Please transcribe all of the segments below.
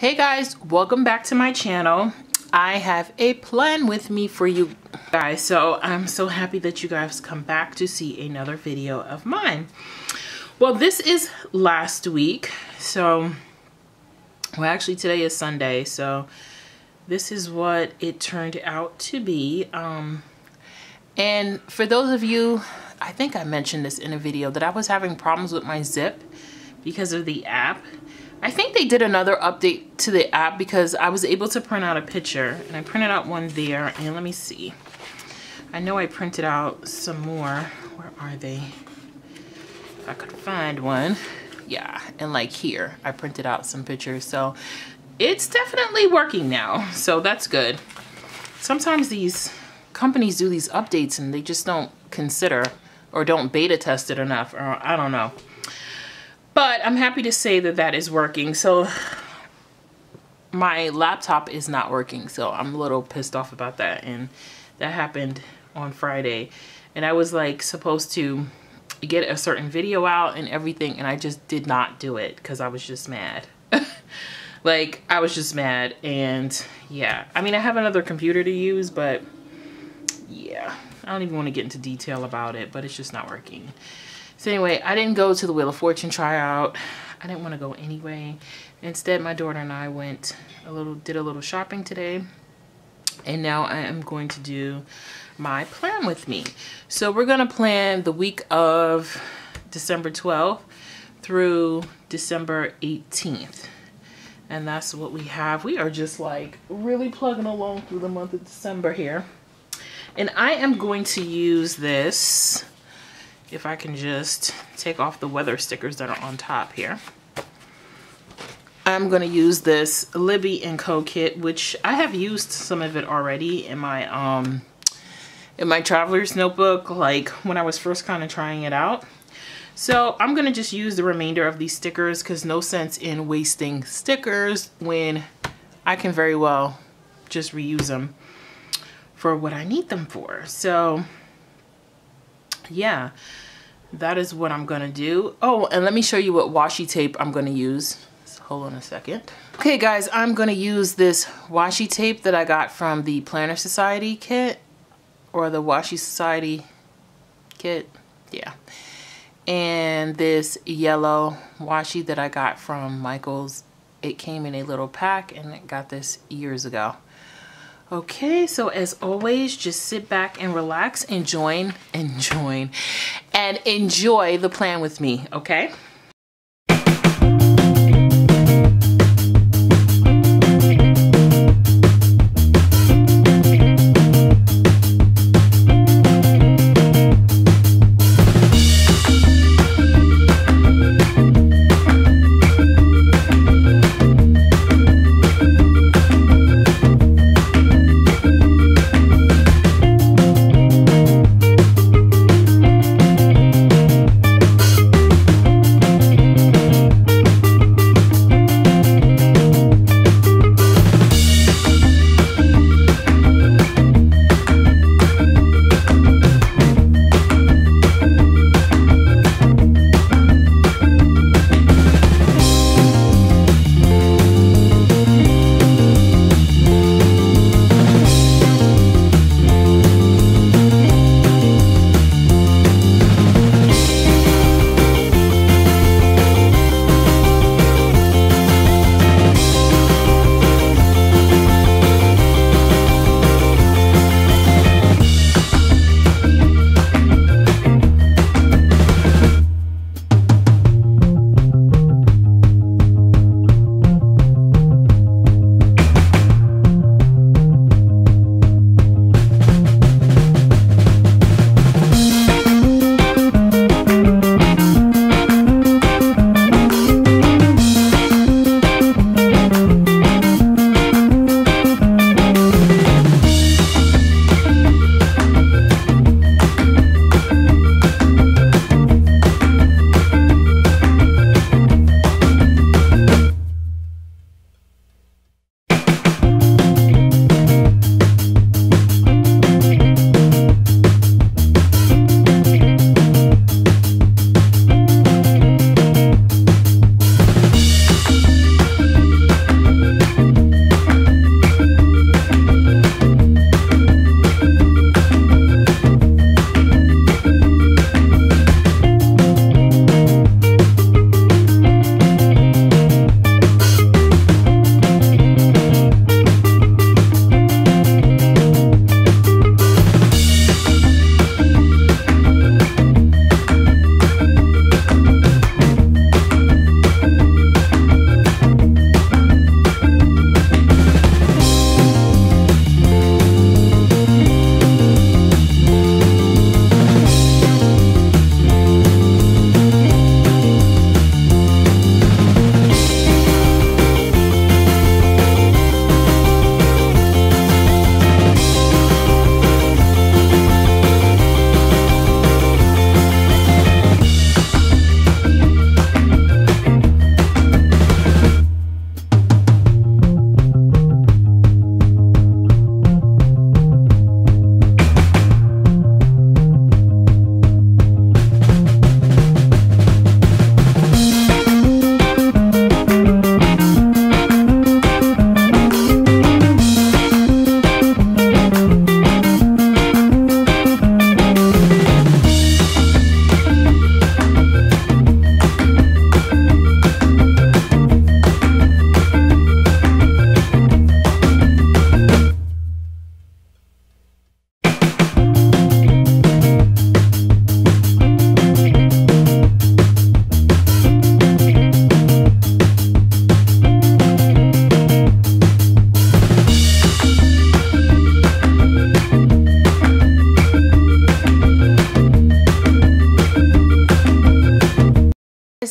Hey guys, welcome back to my channel. I have a plan with me for you guys. So I'm so happy that you guys come back to see another video of mine. Well, this is last week. So, well, actually today is Sunday. So this is what it turned out to be. Um, and for those of you, I think I mentioned this in a video that I was having problems with my zip because of the app. I think they did another update to the app because I was able to print out a picture and I printed out one there and let me see. I know I printed out some more. Where are they? If I could find one. Yeah, and like here, I printed out some pictures. So it's definitely working now. So that's good. Sometimes these companies do these updates and they just don't consider or don't beta test it enough or I don't know. But I'm happy to say that that is working. So my laptop is not working. So I'm a little pissed off about that. And that happened on Friday. And I was like supposed to get a certain video out and everything. And I just did not do it because I was just mad. like I was just mad. And yeah, I mean, I have another computer to use, but yeah, I don't even want to get into detail about it, but it's just not working. So anyway, I didn't go to the Wheel of Fortune tryout. I didn't want to go anyway. Instead, my daughter and I went a little, did a little shopping today. And now I am going to do my plan with me. So we're going to plan the week of December 12th through December 18th. And that's what we have. We are just like really plugging along through the month of December here. And I am going to use this if I can just take off the weather stickers that are on top here. I'm going to use this Libbie & Co kit, which I have used some of it already in my um in my traveler's notebook, like when I was first kind of trying it out. So I'm going to just use the remainder of these stickers because no sense in wasting stickers when I can very well just reuse them for what I need them for. So yeah, that is what I'm gonna do. Oh, and let me show you what washi tape I'm gonna use. So hold on a second. Okay guys, I'm gonna use this washi tape that I got from the Planner Society kit or the Washi Society kit, yeah. And this yellow washi that I got from Michaels. It came in a little pack and got this years ago. Okay, so as always, just sit back and relax and join and join and enjoy the plan with me, okay?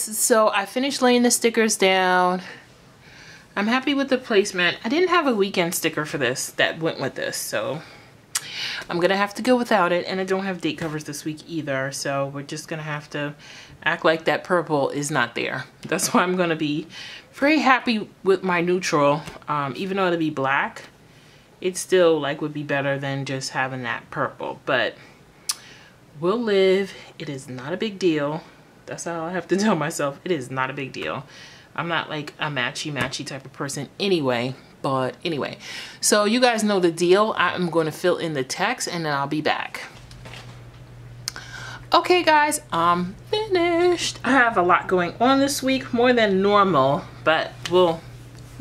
So I finished laying the stickers down. I'm happy with the placement. I didn't have a weekend sticker for this that went with this, so I'm gonna have to go without it. And I don't have date covers this week either, so we're just gonna have to act like that purple is not there. That's why I'm gonna be very happy with my neutral. Um, even though it'll be black, it still like would be better than just having that purple. But we'll live. It is not a big deal. That's all I have to tell myself. It is not a big deal. I'm not like a matchy matchy type of person anyway. But anyway, so you guys know the deal. I'm going to fill in the text and then I'll be back. Okay guys, I'm finished. I have a lot going on this week, more than normal, but we'll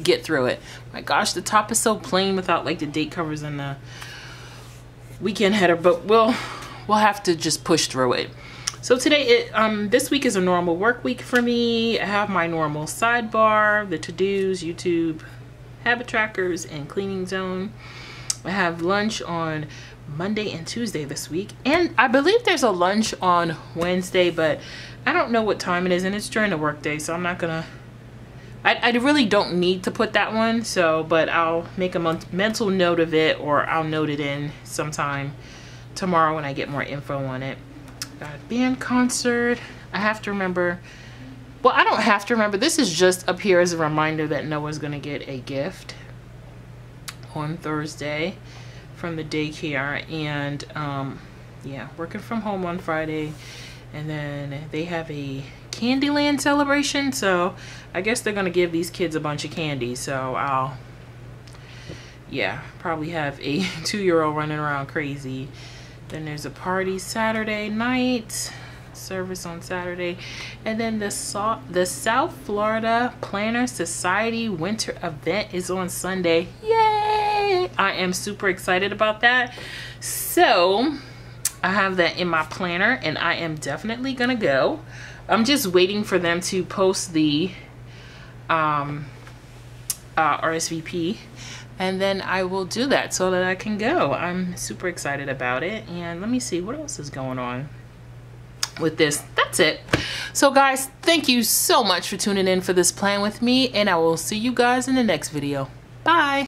get through it. My gosh, the top is so plain without like the date covers and the weekend header, but we'll we'll have to just push through it. So today, it, um, this week is a normal work week for me. I have my normal sidebar, the to-dos, YouTube, habit trackers, and cleaning zone. I have lunch on Monday and Tuesday this week. And I believe there's a lunch on Wednesday, but I don't know what time it is, and it's during the workday, so I'm not gonna I, I really don't need to put that one, so, but I'll make a mental note of it or I'll note it in sometime tomorrow when I get more info on it. Got a band concert. I have to remember, well, I don't have to remember. This is just up here as a reminder that Noah's going to get a gift on Thursday from the daycare. And, um, yeah, working from home on Friday. And then they have a Candyland celebration. So I guess they're going to give these kids a bunch of candy. So I'll, yeah, probably have a two-year-old running around crazy. Then there's a party Saturday night service on Saturday. And then the, so the South Florida Planner Society winter event is on Sunday. Yay! I am super excited about that. So I have that in my planner and I am definitely gonna go. I'm just waiting for them to post the um, uh, RSVP and then I will do that so that I can go. I'm super excited about it. And let me see what else is going on with this. That's it. So guys, thank you so much for tuning in for this plan with me and I will see you guys in the next video. Bye.